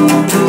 you.